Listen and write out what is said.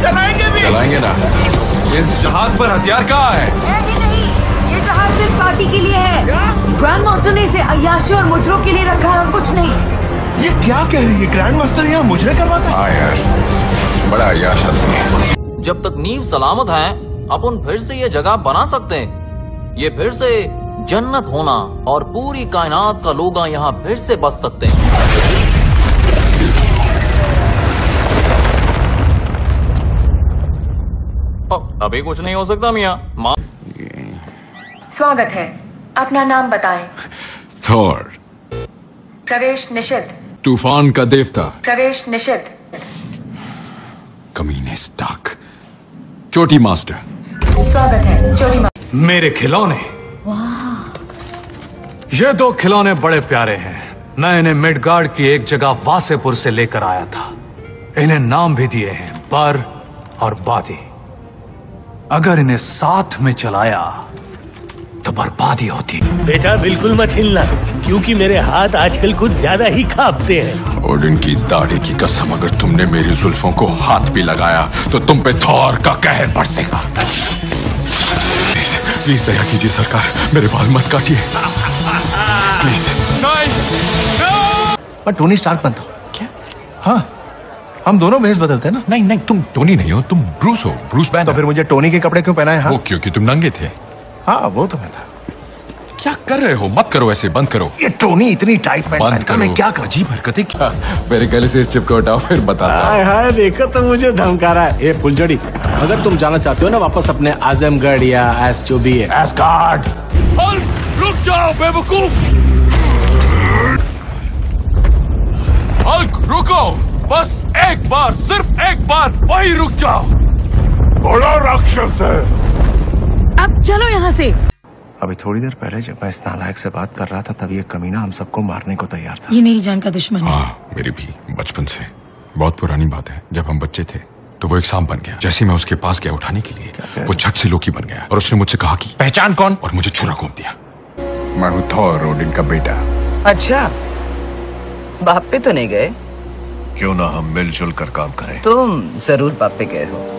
चलाएँगे भी। चलाएँगे ना। इस जहाज़ पर हथियार कहाँ है? नहीं। ये जहाज़ सिर्फ़ पार्टी के लिए है। ग्रैंड मास्टर ने इसे अयाशी और मुजरों के लिए रखा है और कुछ नहीं। ये क्या कह रही है? ग्रैंड मास्टर यहाँ मुझे करवाता है? हाँ यार बड़ा अयाश आदमी जब तक नींव सलामत है अपन फिर से ये जगह बना सकते हैं। ये फिर से जन्नत होना और पूरी कायनात का लोग यहाँ फिर से बस सकते हैं। अभी कुछ नहीं हो सकता मियाँ। माँ स्वागत है। अपना नाम बताएँ। थॉर। प्रवेश निषिद्ध। तूफ़ान का देवता। प्रवेश निषिद्ध। कमीने स्टाक। चोटी मास्टर। स्वागत है चोटी मास्टर मेरे खिलौने। ये दो खिलौने बड़े प्यारे हैं। मैं इन्हें मिडगार्ड की एक जगह वासेपुर से लेकर आया था। इन्हें नाम भी दिए हैं बर और बादी। अगर इन्हें साथ में चलाया तो बर्बादी होती। बेटा बिल्कुल मत हिलना क्योंकि मेरे हाथ आजकल कुछ ज़्यादा ही कांपते हैं। ओडिन की दाढ़ी की कसम अगर तुमने मेरी जुल्फों को हाथ भी लगाया तो तुम पे थौर का कहर बरसेगा। प्लीज़ प्लीज़ दया कीजिए सरकार मेरे बाल मत काटिए। प्लीज़। पर टोनी स्टार्क बनता क्या? हाँ। हम दोनों भेज बदलते हैं ना? नहीं नहीं तुम टोनी नहीं हो तुम ब्रूस हो ब्रूस बैनर तो फिर मुझे टोनी के कपड़े क्यों पहनाए हाँ? वो क्योंकि तुम नंगे थे। हाँ वो तो मैं था। क्या कर रहे हो? मत करो ऐसे बंद करो। ये टोनी इतनी टाइट पैंट बंद पहनता करो। मैं क्या करूँ? अजीब हरकतें क्या? मेरे गले से इस चिप को हटाओ फिर बताता हूँ। हाय हाय देखो तो मुझे धमका रहा है। ए फुलझड़ी अगर तुम जाना चाहते हो ना वापस अपने आजमगढ़ या एस जो भी है। एस्गार्ड रुक जाओ बेवकूफ़। हल्क रुको। बस एक बार सिर्फ़ एक बार वही रुक जाओ। बड़ा राक्षस। है अब चलो यहाँ से। अभी थोड़ी देर पहले जब मैं इस नालायक से बात कर रहा था तब ये कमीना हम सबको मारने को तैयार था। ये मेरी जान का दुश्मन है। हाँ मेरी भी बचपन से। बहुत पुरानी बात है। जब हम बच्चे थे तो वो एक सांप बन गया। जैसे मैं उसके पास गया उठाने के लिए वो झट से लोकी बन गया और उसने मुझसे कहा कि पहचान कौन? और मुझे छुरा घूम दिया। मैं हूँ थॉर ओडिन का बेटा। अच्छा। बाप पे तो नहीं गए। क्यों ना हम मिलजुल कर काम करें? तुम ज़रूर पापे गए हो।